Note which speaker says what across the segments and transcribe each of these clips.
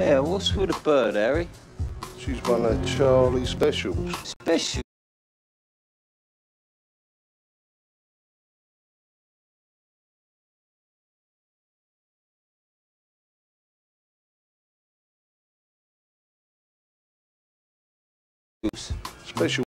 Speaker 1: Yeah, what's with the bird, Harry?
Speaker 2: She's one of Charlie's specials.
Speaker 1: Special.
Speaker 2: Special.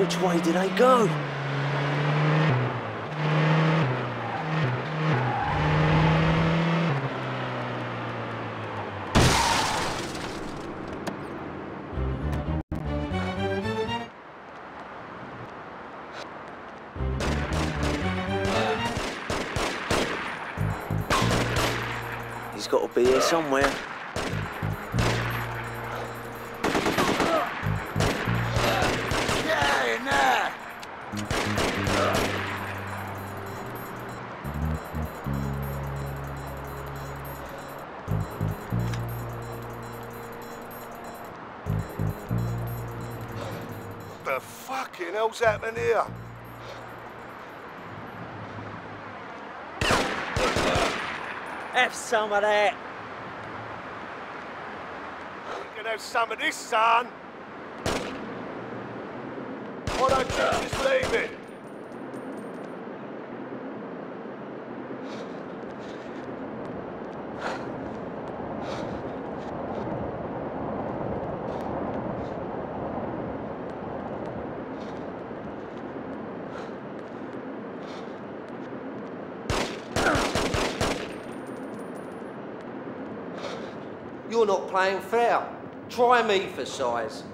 Speaker 3: Which way did I go? He's got to be here somewhere.
Speaker 2: The fucking hell's happening here?
Speaker 3: Have some of that.
Speaker 2: You can have some of this, son. Why don't you just leave it?
Speaker 4: You're not playing fair. Try me for size.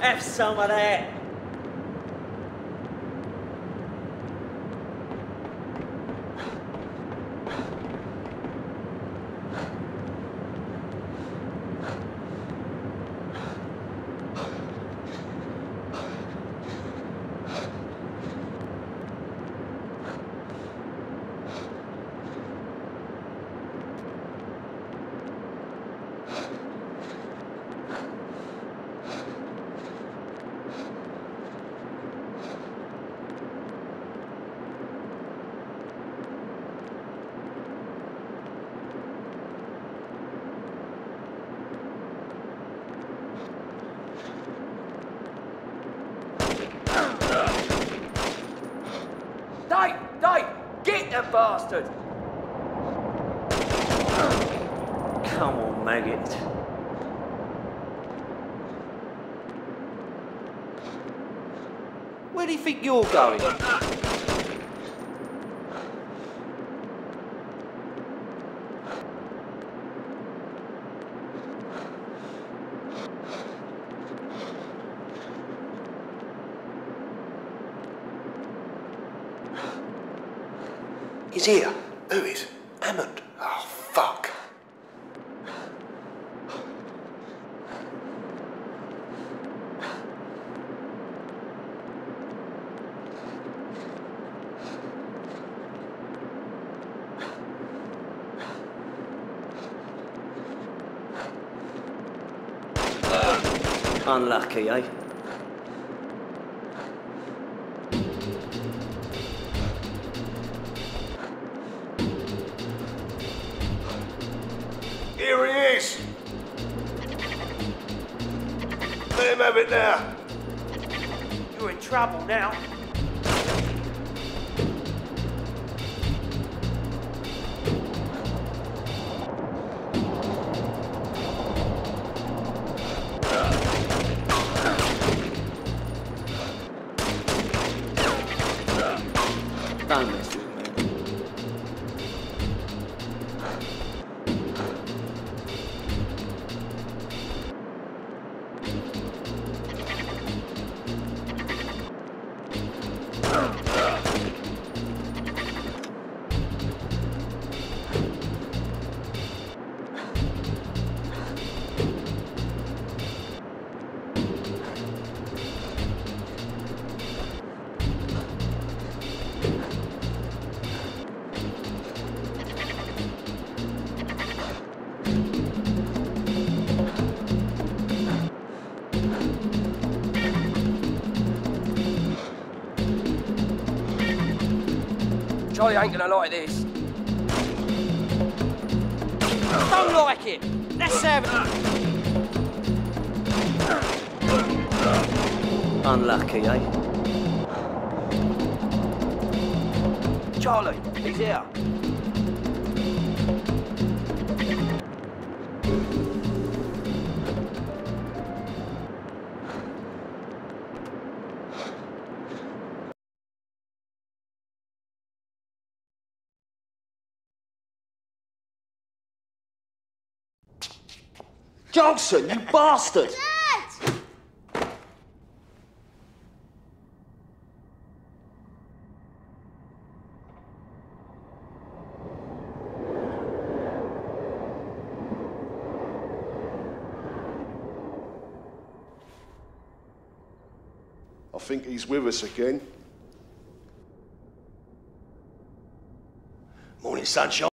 Speaker 3: Have some of that. bastard! Come on, maggot.
Speaker 4: Where do you think you're going?
Speaker 2: He's here. Who is? Hammond.
Speaker 3: Unlucky, eh?
Speaker 2: Here he is. Let him have it now.
Speaker 3: You're in trouble now.
Speaker 5: Charlie ain't gonna like this. Don't like it. Let's have it.
Speaker 3: Unlucky, eh?
Speaker 5: Charlie, he's here.
Speaker 4: Jolson, you bastard! Dad!
Speaker 2: I think he's with us again. Morning, sunshine.